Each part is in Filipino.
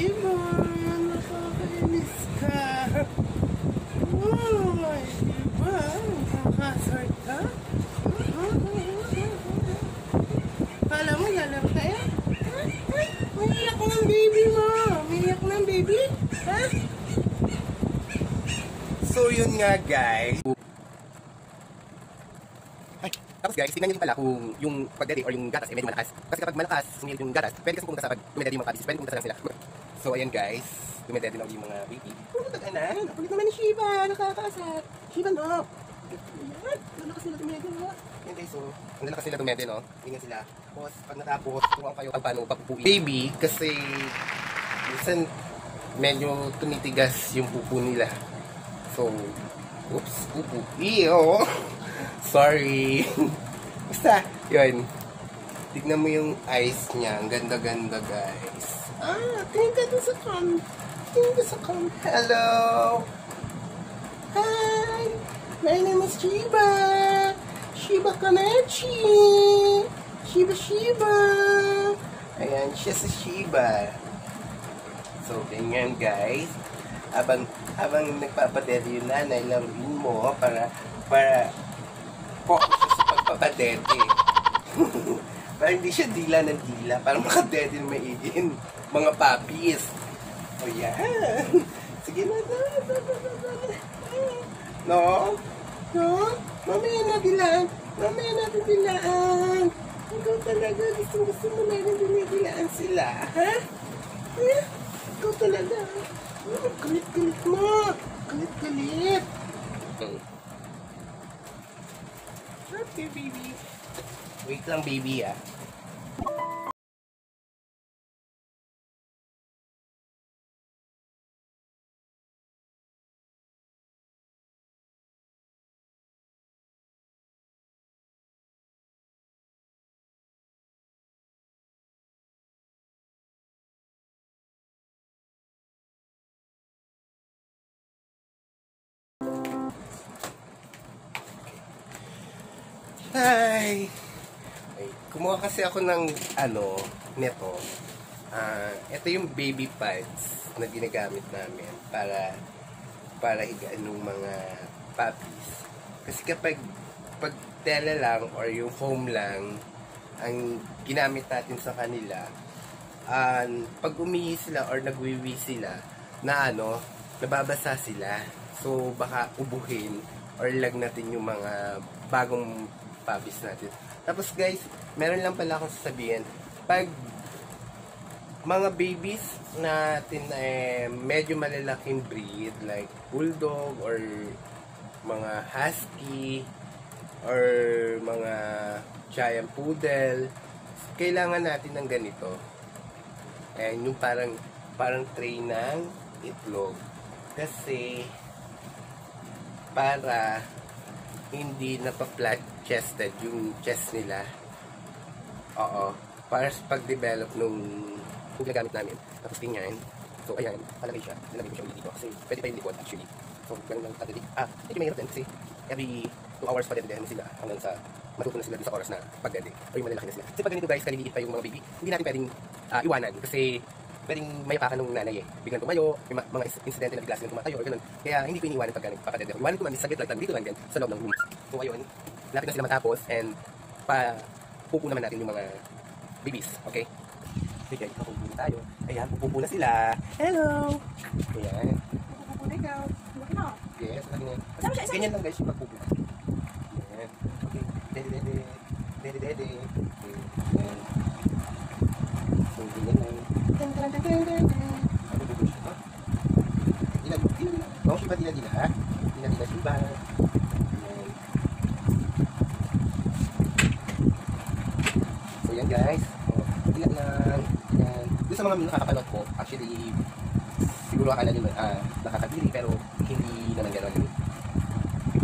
Shiba! Nakakainis ka! Oh, Shiba! Nakakasar ka? Kala mo, tayo? Ha? Ha? Umiiyak ng baby mo! Umiiyak ng baby? Ha? So yun nga guys. Tapos guys, tingnan nyo pala kung yung pagdede or yung gatas ay medyo malakas. Kasi kapag malakas, sumilip yung gatas, pwede kasi pumunta sa pag dumedede yung mga puppies, pwede pumunta lang sila. So ayan guys, dumedede lang yung mga baby. Puro tag-anan, ang kulit naman ni Shiba, nakakaasar. Shiba no! Ayan, lalakas sila dumede no? Ayan guys, so, ang lalakas sila dumede no? Tingnan sila. Tapos pag natapos, tuwang kayo kung paano papupuin. Baby, kasi minsan medyo tumitigas yung pupo nila. So, oops, pupo. Ew! Sorry. Basta, yun. Tignan mo yung eyes niya. Ang ganda-ganda, guys. Ah, tingin ka dun sa cam. Tingin ka sa cam. Hello! Hi! My name is Shiba! Shiba Kanachi! Shiba Shiba! Ayan, siya si Shiba. So, ganyan guys. Habang, habang nagpapadede yung nanay, laruin mo para, para, focus siya sa pagpapadede. para hindi siya dila ng dila, para makadede ng maigin. Mga puppies. O yan. Sige na, na, na, na, na, na. No? No? Mamaya na dilaan. Mamaya na dilaan. Ikaw talaga, gusto gusto mo na rin dinidilaan sila, ha? Ha? Ikaw talaga. Oh, Galit-galit mo. Galit-galit. Okay, baby. Wait lang, baby, ah. Hi! Kumuha kasi ako ng ano, neto. Ah, ito yung baby pads na ginagamit namin para para higaan ng mga puppies. Kasi kapag pag tela lang or yung foam lang ang ginamit natin sa kanila, ah, pag umihi sila or nagwiwi sila, na ano, nababasa sila. So, baka ubuhin or lagnatin yung mga bagong puppies natin. Tapos guys, meron lang pala akong sasabihin. Pag mga babies natin eh, medyo malalaking breed like bulldog or mga husky or mga giant poodle kailangan natin ng ganito and yung parang parang tray ng itlog kasi para hindi napaplat chested yung chest nila. Oo. Para sa pag-develop nung ginagamit namin. Tapos ganyan. So, ayan. Palagay siya. Nilagay ko siya dito. Kasi pwede pa yung likod actually. So, ganun lang tatadik. Ah, medyo mahirap din kasi every 2 hours pa dededehan sila hanggang sa matuto na sila sa oras na pagdede. O yung malalaki na sila. Kasi pag ganito guys, kaliliit pa yung mga baby, hindi natin pwedeng ah, iwanan. Kasi pwedeng mayapakan ng nanay eh. Biglang tumayo, may ma- mga insidente na bigla silang tumatayo or ganun. Kaya hindi ko iniwanan pag nagpapadede. Iwanan ko man saglit lang dito lang din sa loob ng room. So ayun, lapit na sila matapos and pa pupo naman natin yung mga babies, okay? Sige, pupupo na tayo. Ayan, pupupo na sila. Hello! Ayan. Pupupo na ikaw. Laki na. Yes, ano yan. Sama siya, Ganyan lang guys yung pagpupo. Ayan. Okay. Dede, dede. Dede, dede. Ayan. So, ganyan lang. Tan, tan, tan, tan, tan, tan. Ba siya? Ha? Dila, dila. Ha? Dila, dila. Ayan. So, yan guys. Dila lang. Ayan. Doon sa mga nakakapanood ko, actually, siguro akala nyo ah, nakakadiri, pero hindi naman gano'n yung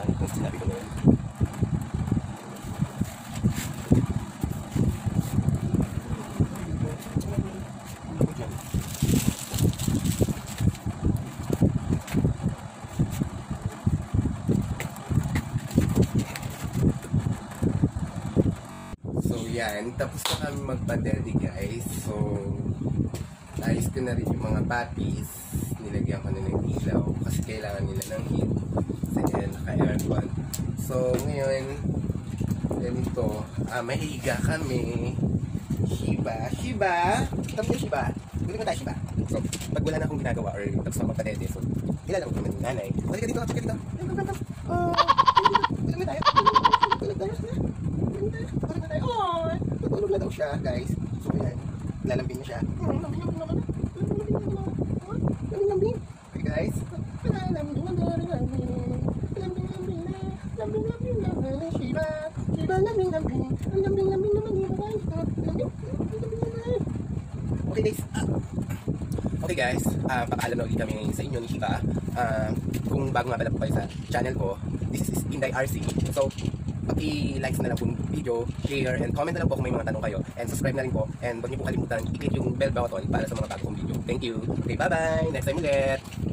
ang sinabi ko ngayon. So yan, tapos na kami magpa-daddy guys. So, ayos ko na rin yung mga puppies. Nilagyan ko na ng ilaw kasi kailangan nila ng heat. Kasi yan, naka-aircon. So, ngayon, ganito, ah, mahiga kami. Shiba, Shiba! Tapos yung Shiba, gusto ko tayo Shiba. So, pag wala na akong ginagawa or tapos na magpa-daddy, so, kilala ko naman yung nanay. Kasi ka dito, kasi ka dito. Ah, tulog na tayo. Tulog tayo. Tulog tayo. Tulog na tayo. Oy! Tutulog na daw siya, guys. So, yan. Lalambing na siya. Okay, guys. Shiba. Shiba. Lambing-lambing. Okay, guys. Ah, Okay guys, uh, papaalam na ulit kami sa inyo ni Shiva. Ah, kung bago nga pala po kayo sa channel ko, this is Inday RC. So, paki-likes na lang po video, share, and comment na lang po kung may mga tanong kayo. And subscribe na rin po. And huwag niyo po kalimutan, i-click yung bell button para sa mga bago kong video. Thank you. Okay, bye-bye. Next time ulit.